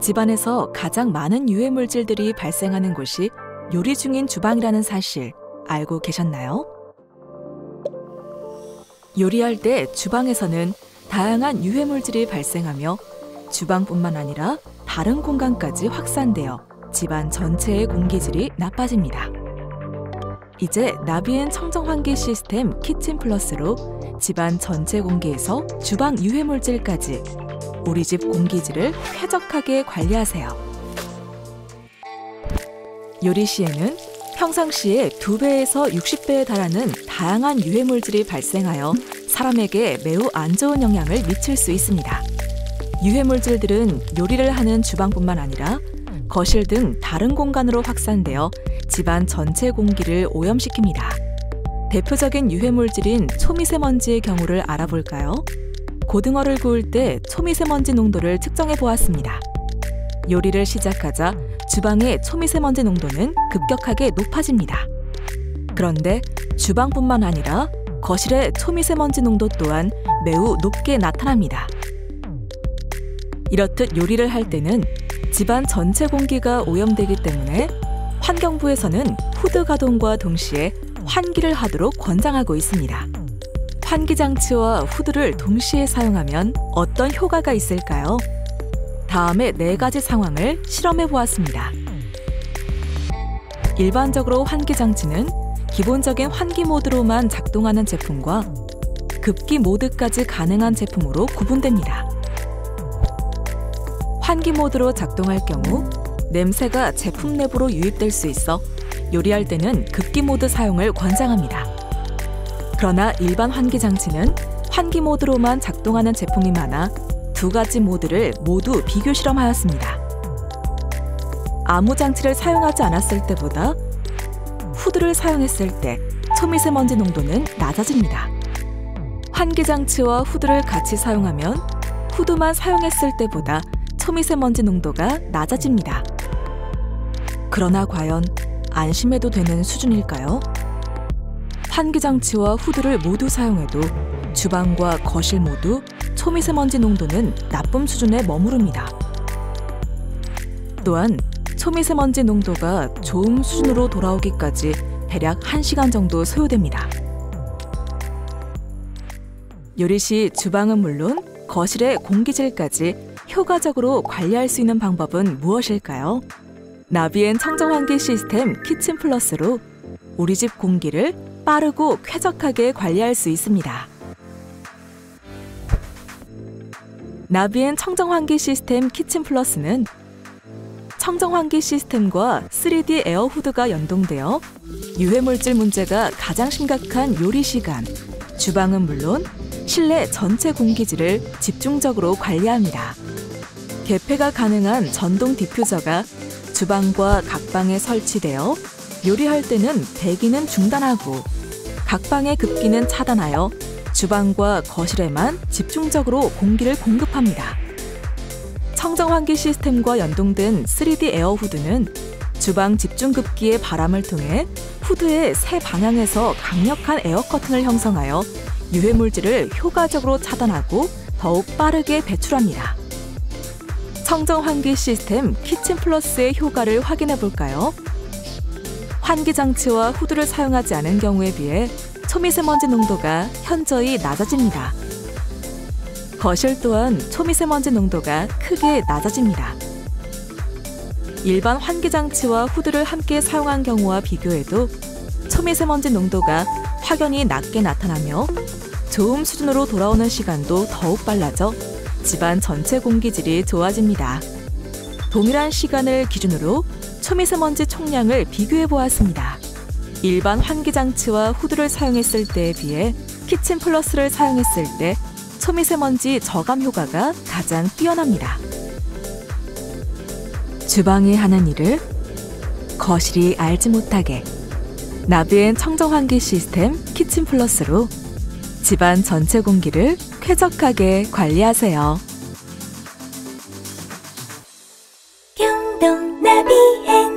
집안에서 가장 많은 유해 물질들이 발생하는 곳이 요리 중인 주방이라는 사실 알고 계셨나요? 요리할 때 주방에서는 다양한 유해 물질이 발생하며 주방뿐만 아니라 다른 공간까지 확산되어 집안 전체의 공기질이 나빠집니다. 이제 나비엔 청정 환기 시스템 키친 플러스로 집안 전체 공기에서 주방 유해 물질까지 우리 집 공기질을 쾌적하게 관리하세요. 요리 시에는 평상시에 2배에서 60배에 달하는 다양한 유해 물질이 발생하여 사람에게 매우 안 좋은 영향을 미칠 수 있습니다. 유해 물질들은 요리를 하는 주방뿐만 아니라 거실 등 다른 공간으로 확산되어 집안 전체 공기를 오염시킵니다. 대표적인 유해 물질인 초미세먼지의 경우를 알아볼까요? 고등어를 구울 때 초미세먼지 농도를 측정해 보았습니다. 요리를 시작하자 주방의 초미세먼지 농도는 급격하게 높아집니다. 그런데 주방뿐만 아니라 거실의 초미세먼지 농도 또한 매우 높게 나타납니다. 이렇듯 요리를 할 때는 집안 전체 공기가 오염되기 때문에 환경부에서는 후드 가동과 동시에 환기를 하도록 권장하고 있습니다. 환기 장치와 후드를 동시에 사용하면 어떤 효과가 있을까요? 다음에 네 가지 상황을 실험해 보았습니다. 일반적으로 환기 장치는 기본적인 환기 모드로만 작동하는 제품과 급기 모드까지 가능한 제품으로 구분됩니다. 환기 모드로 작동할 경우 냄새가 제품 내부로 유입될 수 있어 요리할 때는 급기 모드 사용을 권장합니다. 그러나 일반 환기 장치는 환기 모드로만 작동하는 제품이 많아 두 가지 모드를 모두 비교 실험하였습니다. 아무 장치를 사용하지 않았을 때보다 후드를 사용했을 때 초미세먼지 농도는 낮아집니다. 환기 장치와 후드를 같이 사용하면 후드만 사용했을 때보다 초미세먼지 농도가 낮아집니다. 그러나 과연 안심해도 되는 수준일까요? 환기 장치와 후드를 모두 사용해도 주방과 거실 모두 초미세먼지 농도는 나쁨 수준에 머무릅니다. 또한 초미세먼지 농도가 좋음 수준으로 돌아오기까지 대략 1시간 정도 소요됩니다. 요리 시 주방은 물론 거실의 공기질까지 효과적으로 관리할 수 있는 방법은 무엇일까요? 나비엔 청정 환기 시스템 키친 플러스로 우리 집 공기를 빠르고 쾌적하게 관리할 수 있습니다. 나비엔 청정 환기 시스템 키친 플러스는 청정 환기 시스템과 3D 에어 후드가 연동되어 유해물질 문제가 가장 심각한 요리 시간, 주방은 물론 실내 전체 공기질을 집중적으로 관리합니다. 개폐가 가능한 전동 디퓨저가 주방과 각 방에 설치되어 요리할 때는 배기는 중단하고 각 방의 급기는 차단하여 주방과 거실에만 집중적으로 공기를 공급합니다. 청정 환기 시스템과 연동된 3D 에어 후드는 주방 집중 급기의 바람을 통해 후드의 세 방향에서 강력한 에어 커튼을 형성하여 유해 물질을 효과적으로 차단하고 더욱 빠르게 배출합니다. 청정 환기 시스템 키친 플러스의 효과를 확인해 볼까요? 환기 장치와 후드를 사용하지 않은 경우에 비해 초미세먼지 농도가 현저히 낮아집니다. 거실 또한 초미세먼지 농도가 크게 낮아집니다. 일반 환기 장치와 후드를 함께 사용한 경우와 비교해도 초미세먼지 농도가 확연히 낮게 나타나며 좋음 수준으로 돌아오는 시간도 더욱 빨라져 집안 전체 공기질이 좋아집니다. 동일한 시간을 기준으로 초미세먼지 총량을 비교해 보았습니다. 일반 환기 장치와 후드를 사용했을 때에 비해 키친 플러스를 사용했을 때 초미세먼지 저감 효과가 가장 뛰어납니다. 주방이 하는 일을 거실이 알지 못하게 나비엔 청정 환기 시스템 키친 플러스로 집안 전체 공기를 쾌적하게 관리하세요. 경동나비엔